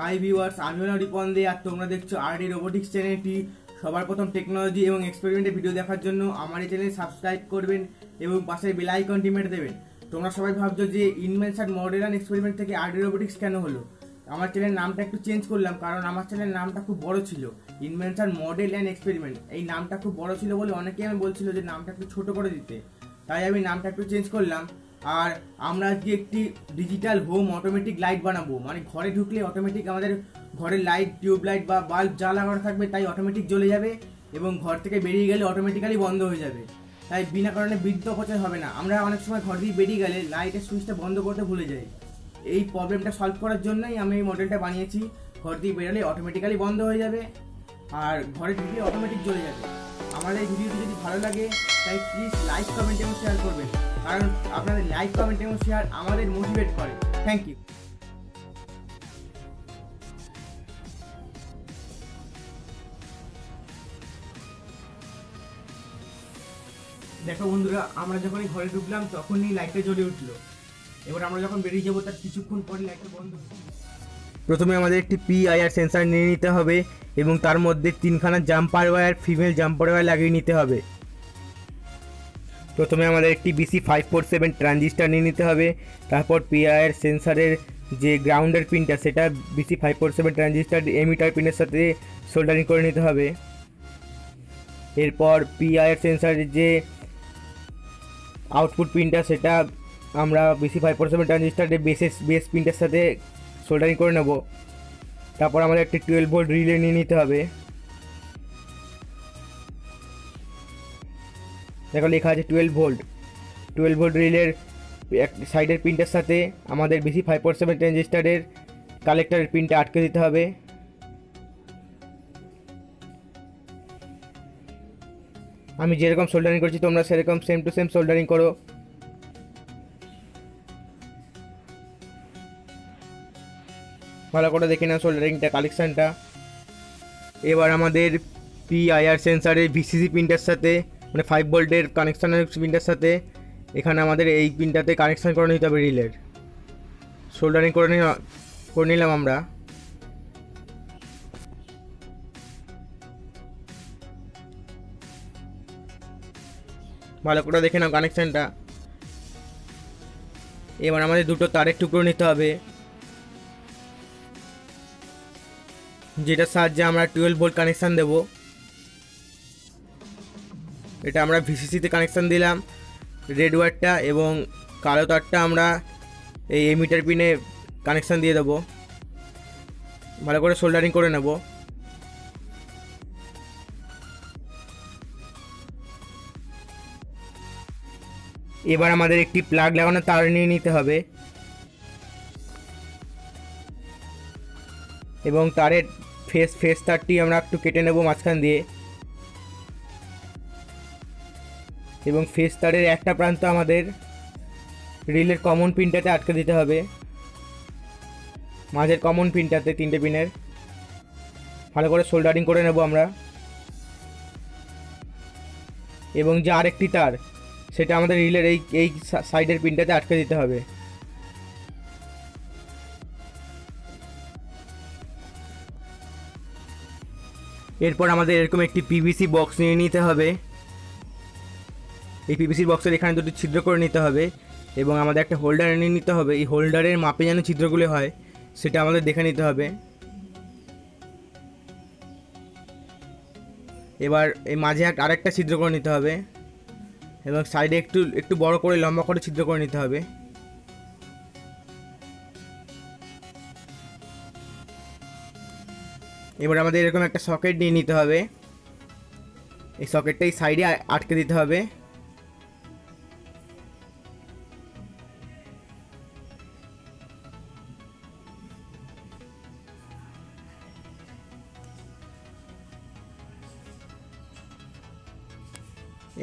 Hi viewers আমি হলাম রিপন দে আর তোমরা দেখছ আরডি রোবোটিক্স চ্যানেলটি সবার প্রথম টেকনোলজি এবং এক্সপেরিমেন্টের ভিডিও দেখার জন্য আমার এই চ্যানেল সাবস্ক্রাইব করবেন এবং পাশে বেল আইকনটি দেবেন। তোমরা সবাই ভাবছ যে ইনভেনশন মডেল অ্যান্ড এক্সপেরিমেন্ট থেকে আরডি রোবোটিক্স কেন হলো? আমার চ্যানেলের নামটা একটু চেঞ্জ করলাম কারণ আমার চ্যানেলের নামটা খুব বড় ছিল। ইনভেনশন মডেল অ্যান্ড এক্সপেরিমেন্ট এই নামটা খুব বড় ছিল বলে অনেকেই আমি বলছিল যে নামটা একটু ছোট করে দিতে। তাই আমি নামটা একটু চেঞ্জ করলাম। আর আমরা আজকে একটি ডিজিটাল হোম অটোমেটিক লাইট বানাবো। মানে ঘরে ঢুকলে অটোমেটিক আমাদের ঘরের লাইট টিউব লাইট বা বাল্ব যা লাগানো থাকবে তাই অটোমেটিক জ্বলে যাবে এবং ঘর থেকে বেরিয়ে গেলে অটোমেটিক্যালি বন্ধ হয়ে যাবে। তাই বিনা কারণে বিদ্যুৎ অপচয় হবে না। আমরা অনেক সময় ঘর দিয়ে বেরিয়ে গেলে লাইটের সুইচটা বন্ধ করতে ভুলে যাই। এই প্রবলেমটা সলভ করার জন্যই আমি এই মডেলটা বানিয়েছি। ঘর দিয়ে বেরোলে অটোমেটিক্যালি বন্ধ হয়ে যাবে আর ঘরে ঢুকলে অটোমেটিক জ্বলে যাবে। আমাদের এই ভিডিওটি যদি ভালো লাগে, তাই প্লিজ লাইক কমেন্ট এবং শেয়ার করবেন। কারণ আপনাদের লাইক কমেন্ট এবং শেয়ার আমাদের মোটিভেট করে। থ্যাংক ইউ দেখো বন্ধুরা, আমরা যখনই ঘরে ঢুকলাম, তখনই লাইটটা জ্বলে উঠল। এবার আমরা যখন বেরিয়ে যাব, তার কিছুক্ষণ পরে লাইটটা বন্ধ প্রথমে আমাদের একটি পিআইআর সেন্সার নিয়ে নিতে হবে এবং তার মধ্যে তিনখানা jumper wire female jumper wire লাগিয়ে নিতে হবে। প্রথমে আমাদের একটি BC five four seven transistor নিয়ে নিতে হবে। তারপর পিআইআর সেন্সারের যে গ্রাউন্ডের পিনটা সেটা BC five four seven transistor emitter পিনের সাথে সোল্ডারিং করে নিতে হবে। এরপর পিআইআর সেন্সারের যে আউটপুট পিনটা সেটা আমরা বিসি ফাইভ ফোর সেভেন ট্রানজিস্টারের বেসেস বেস পিনটার সাথে সোল্ডারিং করে নেব। তারপর আমাদের একটি টুয়েলভ ভোল্ট রিলে নিয়ে নিতে হবে। দেখো লেখা আছে টুয়েলভ ভোল্ট টুয়েলভ ভোল্ট রিলের এক সাইডের পিনটার সাথে আমাদের বিসি ফাইভ ফোর সেভেন ট্রানজিস্টারের কালেক্টরের পিনটা আটকে দিতে হবে। আমি যেরকম সোল্ডারিং করছি, তোমরা সেরকম সেম টু সেম সোল্ডারিং করো। ভালো করে দেখে নাও সোল্ডারিংটা কালেকশানটা এবার আমাদের পিআইআর সেন্সারের ভিসিসি পিনটার সাথে মানে ফাইভ ভোল্টের কানেকশানের পিনটার সাথে এখানে আমাদের এই পিনটাতে কানেকশান করে নিতে হবে রিলের সোল্ডারিং করে করে নিলাম আমরা। ভালো করে দেখে নাও কানেকশানটা এবার আমাদের দুটো তারের টুকরো নিতে হবে। যেটার সাহায্যে আমরা টুয়েলভ ভোল্ট কানেকশান দেব। এটা আমরা ভিসিসিতে কানেকশান দিলাম। রেড ওয়ারটা এবং কালো তারটা আমরা এই এমিটার পিনে কানেকশান দিয়ে দেবো। ভালো করে সোল্ডারিং করে নেব। এবার আমাদের একটি প্লাগ লাগানো তার নিয়ে নিতে হবে। এবং তারের ফেস ফেস তারটি আমরা একটু কেটে নেব মাঝখান দিয়ে। এবং ফেস তারের একটা প্রান্ত আমাদের রিলের কমন পিনটাতে আটকে দিতে হবে। মাঝের কমন পিনটাতে তিনটে পিনের ভালো করে সোল্ডারিং করে নেব আমরা। এবং যে আরেকটি তার, সেটা আমাদের রিলের এই এই সাইডের পিনটাতে আটকে দিতে হবে। এরপর আমাদের এরকম একটি পিভিসি বক্স নিয়ে নিতে হবে। এই পিভিসি বক্সের এখানে দুটি ছিদ্র করে নিতে হবে এবং আমাদের একটা হোল্ডার নিয়ে নিতে হবে। এই হোল্ডারের মাপে যেন ছিদ্রগুলো হয়, সেটা আমাদের দেখে নিতে হবে। এবার এই মাঝে এক আরেকটা ছিদ্র করে নিতে হবে এবং সাইডে একটু একটু বড় করে, লম্বা করে ছিদ্র করে নিতে হবে। এবার আমাদের এরকম একটা সকেট নিয়ে নিতে হবে। এই সকেটটা এই সাইডে আটকে দিতে হবে।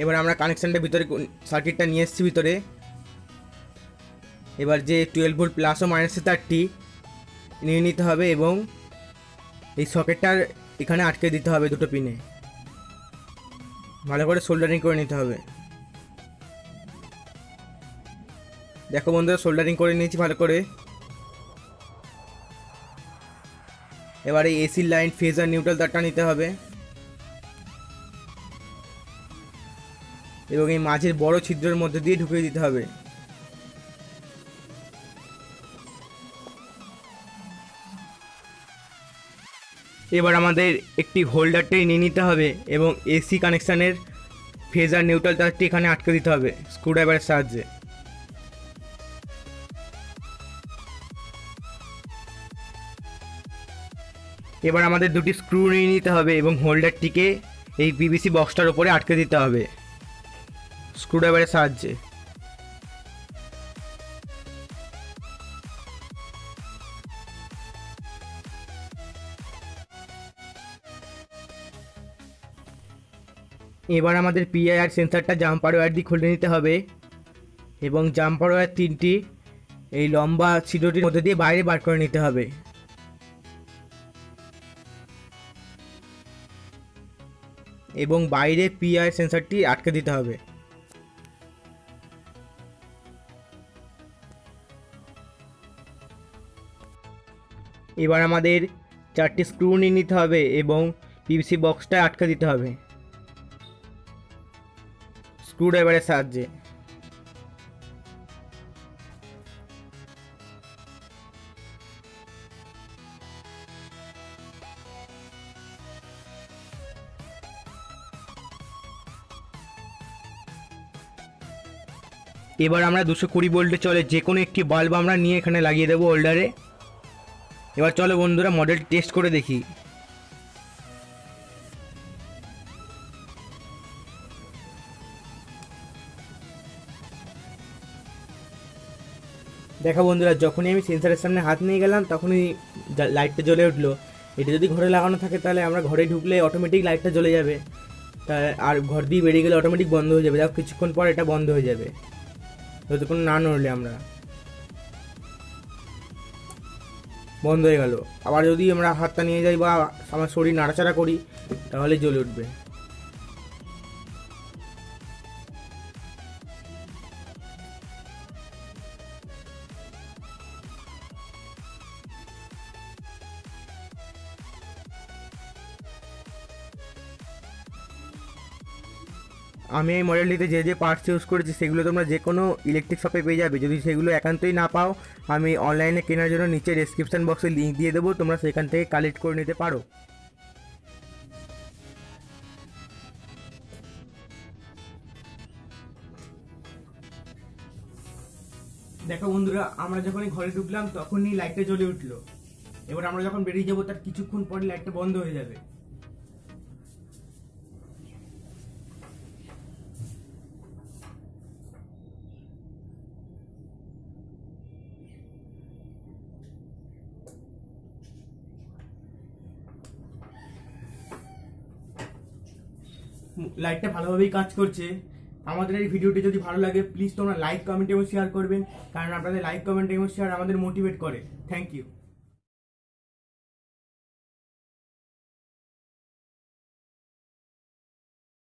এবার আমরা কানেকশানটা ভিতরে সার্কিটটা নিয়ে এসেছি ভিতরে। এবার যে টুয়েলভ ভোল্ট প্লাস ও মাইনাসের তারটি নিয়ে নিতে হবে এবং এই সকেটটার এখানে আটকে দিতে হবে দুটো পিনে ভালো করে সোল্ডারিং করে নিতে হবে। দেখো বন্ধুরা সোল্ডারিং করে নিয়েছি ভালো করে। এবারে এসির লাইন ফেজ আর নিউট্রাল তারটা নিতে হবে। এবং এই মাঝের বড় ছিদ্রের মধ্যে দিয়ে ঢুকিয়ে দিতে হবে। এবার আমাদের একটি হোল্ডারটাই নিয়ে নিতে হবে এবং এসি কানেকশানের ফেজ আর নিউট্রাল তারটি এখানে আটকে দিতে হবে স্ক্রুড্রাইভারের সাহায্যে। এবার আমাদের দুটি স্ক্রু নিয়ে নিতে হবে এবং হোল্ডারটিকে এই পিভিসি বক্সটার উপরে আটকে দিতে হবে। স্ক্রুড্রাইভারের সাহায্যে। এবার আমাদের পিআইআর সেন্সারটা জাম্পার ওয়্যার দিয়ে খুলে নিতে হবে এবং জাম্পার ওয়্যার তিনটি এই লম্বা ছিদ্রটির মধ্যে দিয়ে বাইরে বার করে নিতে হবে। এবং বাইরে পিআইআর সেন্সারটি আটকে দিতে হবে। এবার আমাদের চারটি স্ক্রু নিয়ে নিতে হবে এবং পিভিসি বক্সটা আটকে দিতে হবে। স্ক্রুড্রাইভারের সাহায্যে। এবার আমরা দুশো কুড়ি বোল্টে চলে যে কোনো একটি বাল্ব আমরা নিয়ে এখানে লাগিয়ে দেবো হোল্ডারে এবার চলো বন্ধুরা মডেল টেস্ট করে দেখি। দেখো বন্ধুরা, যখনই আমি সেন্সারের সামনে হাত নিয়ে গেলাম, তখনই লাইটটা জ্বলে উঠল। এটা যদি ঘরে লাগানো থাকে, তাহলে আমরা ঘরে ঢুকলে অটোমেটিক লাইটটা জ্বলে যাবে। তা আর ঘর দিয়ে বেরিয়ে গেলে অটোমেটিক বন্ধ হয়ে যাবে। দেখো কিছুক্ষণ পর এটা বন্ধ হয়ে যাবে। যতক্ষণ না নড়লে আমরা। বন্ধ হয়ে গেল। আবার যদি আমরা হাতটা নিয়ে যাই বা আমার শরীর নাড়াচাড়া করি, তাহলে জ্বলে উঠবে। আমি এই মডেলটিতে যে যে পার্টস ইউজ করেছি, সেগুলো তোমরা যে কোনো ইলেকট্রিক শপে পেয়ে যাবে। যদি সেগুলো একান্তই না পাও, আমি অনলাইনে কেনার জন্য নিচে ডেসক্রিপশন বক্সে লিঙ্ক দিয়ে দেবো, তোমরা সেখান থেকে কালেক্ট করে নিতে পারো। দেখো বন্ধুরা, আমরা যখনই ঘরে ঢুকলাম, তখনই লাইটটা জ্বলে উঠল। এবার আমরা যখন বেরিয়ে যাব, তার কিছুক্ষণ পরে লাইটটা বন্ধ হয়ে যাবে। লাইটটা ভালোভাবেই কাজ করছে। আমাদের এই ভিডিওটি যদি ভালো লাগে প্লিজ তোমরা লাইক কমেন্ট এবং শেয়ার করবেন। কারণ আপনাদের লাইক কমেন্ট এবং শেয়ার আমাদের মোটিভেট করে। Thank you